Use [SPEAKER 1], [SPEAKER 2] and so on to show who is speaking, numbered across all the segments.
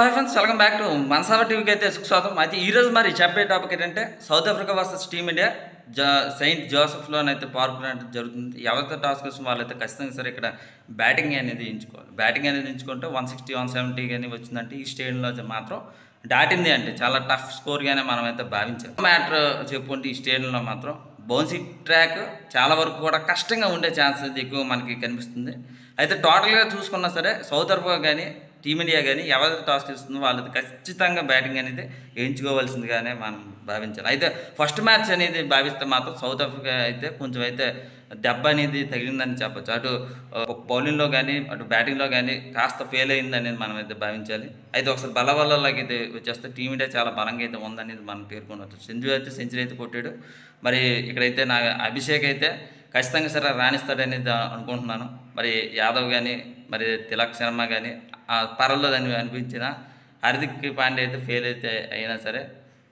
[SPEAKER 1] Hi friends welcome back to మన్సాల టీవీకి అయితే స్వాగతం అయితే ఈరోజు మరి చెప్పే టాపిక్ ఏంటంటే south Africa versus team India జా సెయింట్ జోసెఫ్లోనైతే అయితే అంటే జరుగుతుంది. ఎవరితో టాస్క్ వస్తుంది వాళ్ళైతే ఖచ్చితంగా సరే ఇక్కడ బ్యాటింగ్ అనేది ఎంచుకోవాలి. బ్యాటింగ్ అనేది ఎంచుకుంటే వన్ సిక్స్టీ వన్ సెవెంటీ కానీ వచ్చిందంటే ఈ స్టేడియంలో అయితే మాత్రం దాటింది అంటే చాలా టఫ్ స్కోర్గానే మనం అయితే భావించాం మ్యాటర్ చెప్పుకుంటే ఈ స్టేడియంలో మాత్రం బౌన్సీ ట్రాక్ చాలా వరకు కూడా కష్టంగా ఉండే ఛాన్సెస్ ఎక్కువ మనకి కనిపిస్తుంది. అయితే టోటల్గా చూసుకున్నా సరే సౌత్ ఆఫ్రికా కానీ టీమిండియా కానీ ఎవరైతే టాస్ ఇస్తుందో వాళ్ళది ఖచ్చితంగా బ్యాటింగ్ అనేది ఎంచుకోవాల్సిందిగానే మనం భావించాలి. అయితే ఫస్ట్ మ్యాచ్ అనేది భావిస్తే మాత్రం సౌత్ ఆఫ్రికా అయితే కొంచెం అయితే దెబ్బ అనేది తగిలిందని చెప్పొచ్చు. అటు బౌలింగ్లో కానీ అటు బ్యాటింగ్లో కానీ కాస్త ఫెయిల్ అయిందని మనం అయితే భావించాలి. అయితే ఒకసారి బల వల్లకి అయితే వచ్చేస్తే టీమిండియా చాలా బలంగా అయితే ఉందనేది మనం పేర్కొనవచ్చు. సెంచరీ అయితే సెంచరీ అయితే కొట్టాడు. మరి ఇక్కడైతే నా అభిషేక్ అయితే ఖచ్చితంగా సరే రాణిస్తాడనేది అనుకుంటున్నాను. మరి యాదవ్ కానీ మరి తిలక్ శర్మ కానీ పర్వాలేదని అనిపించిన హార్దిక్ పాండే అయితే ఫెయిల్ అయితే అయినా సరే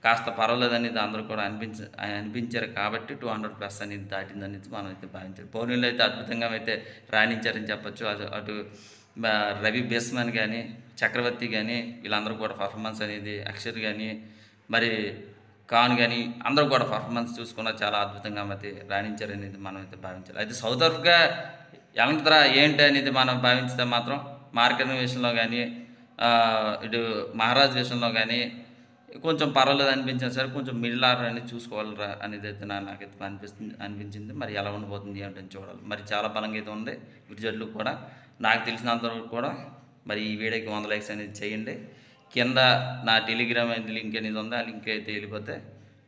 [SPEAKER 1] కాస్త పర్వాలేదని అందరూ కూడా అనిపించ అనిపించారు కాబట్టి టూ హండ్రెడ్ ప్లస్ అనేది దాటిందని మనం అయితే భావించారు బౌలింగ్లో అయితే అద్భుతంగా అయితే రాణించారని చెప్పచ్చు. అటు అటు రవి బేస్మన్ కానీ చక్రవర్తి కానీ వీళ్ళందరూ కూడా పర్ఫార్మెన్స్ అనేది అక్షర్ కానీ మరి కాన్ కానీ అందరూ కూడా పర్ఫార్మెన్స్ చూసుకున్న చాలా అద్భుతంగా అయితే రాణించారనేది మనం అయితే భావించాలి. అయితే సౌత్ ఆఫ్రికా ఎలాంటిదా ఏంటి అనేది మనం భావించితే మాత్రం మార్కెట్ విషయంలో కానీ ఇటు మహారాజ్ విషయంలో కానీ కొంచెం పర్వాలేదు అనిపించింది సరే. కొంచెం మిడిల్ ఆర్డర్ అనేది చూసుకోవాలరా అనేది అయితే నా నాకైతే అనిపిస్తుంది అనిపించింది. మరి ఎలా ఉండబోతుంది ఏంటని చూడాలి. మరి చాలా బలంగా అయితే ఉంది. ఇటు కూడా నాకు తెలిసినంత వరకు కూడా మరి ఈ వీడియోకి వంద లైక్స్ అనేది చేయండి. కింద నా టెలిగ్రామ్ అనేది లింక్ అనేది ఉంది. ఆ లింక్ అయితే వెళ్ళిపోతే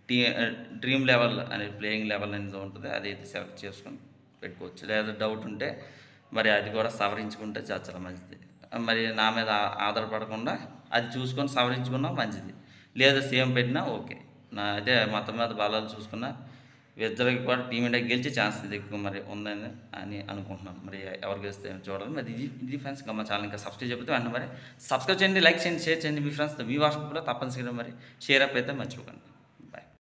[SPEAKER 1] టీ డ్రీమ్ లెవెల్ అనే ప్లేయింగ్ లెవెల్ అనేది ఉంటుంది. అది అయితే సెలెక్ట్ చేసుకొని పెట్టుకోవచ్చు. లేదా డౌట్ ఉంటే మరి అది కూడా సవరించుకుంటే చాలా మంచిది. మరి నా మీద ఆధారపడకుండా అది చూసుకొని సవరించుకున్నా మంచిది. లేదా సేమ్ పెట్టినా ఓకే. నా అయితే మొత్తం మీద బలాలు చూసుకున్నా ఇద్దరికి కూడా టీం ఇండియా గెలిచే ఛాన్స్ ఎక్కువ మరి ఉందని అని అనుకుంటున్నాను. మరి ఎవరు గెలిస్తే చూడాలి. మరి ఇది ఇది ఫ్రెండ్స్ ఇంకా మా ఛానల్ ఇంకా సబ్స్క్రైబ్ చెప్తే అండి మరి సబ్స్క్రైబ్ చేయండి లైక్ చేయండి షేర్ చేయండి మీ ఫ్రెండ్స్తో మీ వాట్సాప్లో తప్పనిసరిగా మరి షేర్ అప్ అయితే మర్చిపోకండి.